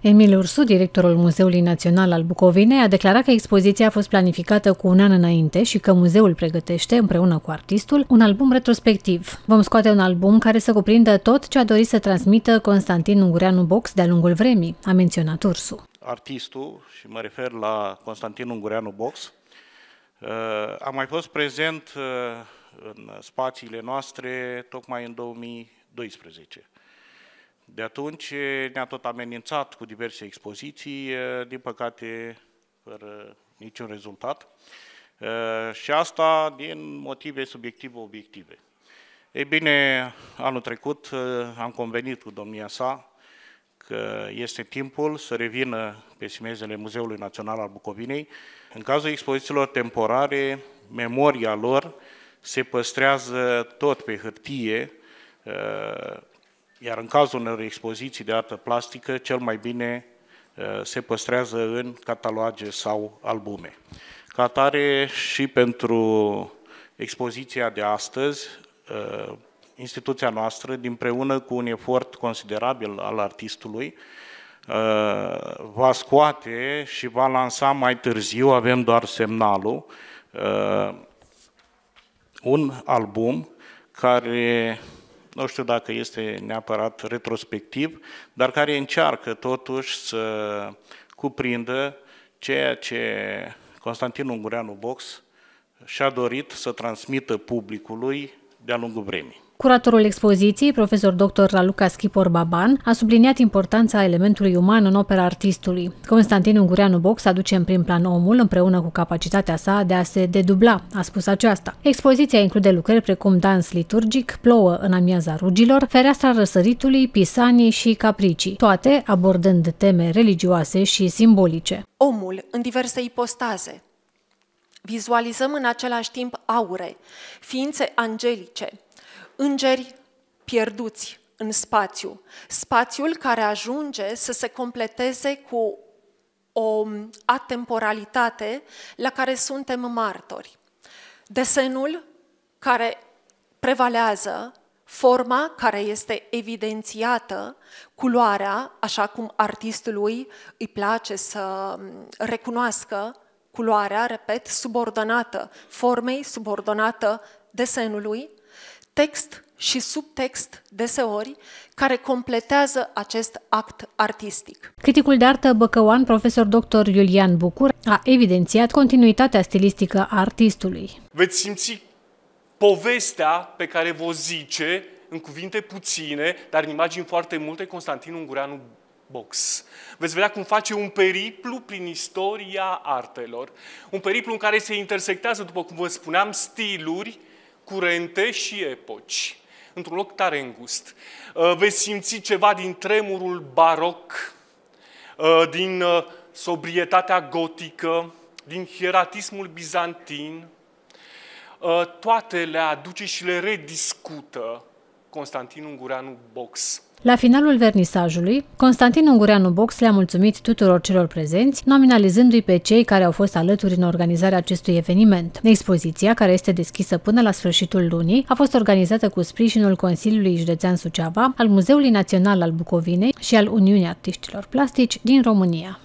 Emil Ursu, directorul Muzeului Național al Bucovinei, a declarat că expoziția a fost planificată cu un an înainte și că muzeul pregătește, împreună cu artistul, un album retrospectiv. Vom scoate un album care să cuprindă tot ce a dorit să transmită Constantin Ungureanu Box de-a lungul vremii, a menționat Ursu. Artistul, și mă refer la Constantin Ungureanu Box, uh, a mai fost prezent uh, în spațiile noastre tocmai în 2012. De atunci ne-a tot amenințat cu diverse expoziții, din păcate fără niciun rezultat. Și asta din motive subiective-obiective. Ei bine, anul trecut am convenit cu domnia sa că este timpul să revină pe simezele Muzeului Național al Bucovinei. În cazul expozițiilor temporare, memoria lor se păstrează tot pe hârtie, iar în cazul unor expoziții de artă plastică, cel mai bine uh, se păstrează în cataloage sau albume. Ca atare și pentru expoziția de astăzi, uh, instituția noastră, dinpreună cu un efort considerabil al artistului, uh, va scoate și va lansa mai târziu, avem doar semnalul, un album care nu știu dacă este neapărat retrospectiv, dar care încearcă totuși să cuprindă ceea ce Constantin Ungureanu Box și-a dorit să transmită publicului de-a lungul vremii. Curatorul expoziției, profesor dr. Raluca Schipor Baban, a subliniat importanța elementului uman în opera artistului. Constantin Ungureanu Box aduce în prim plan omul împreună cu capacitatea sa de a se dedubla, a spus aceasta. Expoziția include lucrări precum dans liturgic, plouă în amiaza rugilor, fereastra răsăritului, pisanii și capricii, toate abordând teme religioase și simbolice. Omul în diverse ipostaze, Vizualizăm în același timp aure, ființe angelice, îngeri pierduți în spațiu, spațiul care ajunge să se completeze cu o atemporalitate la care suntem martori. Desenul care prevalează, forma care este evidențiată, culoarea, așa cum artistului îi place să recunoască culoarea, repet, subordonată formei, subordonată desenului, text și subtext deseori care completează acest act artistic. Criticul de artă băcăuan, profesor dr. Iulian Bucur, a evidențiat continuitatea stilistică a artistului. Veți simți povestea pe care vă zice în cuvinte puține, dar în imagini foarte multe, Constantin Ungureanu Box. Veți vedea cum face un periplu prin istoria artelor, un periplu în care se intersectează, după cum vă spuneam, stiluri, curente și epoci, într-un loc tare îngust. Uh, veți simți ceva din tremurul baroc, uh, din uh, sobrietatea gotică, din hieratismul bizantin. Toate le aduce și le rediscută Constantin Ungureanu Box. La finalul vernisajului, Constantin Ungureanu Box le-a mulțumit tuturor celor prezenți, nominalizându-i pe cei care au fost alături în organizarea acestui eveniment. Expoziția, care este deschisă până la sfârșitul lunii, a fost organizată cu sprijinul Consiliului Județean Suceava, al Muzeului Național al Bucovinei și al Uniunii Artiștilor Plastici din România.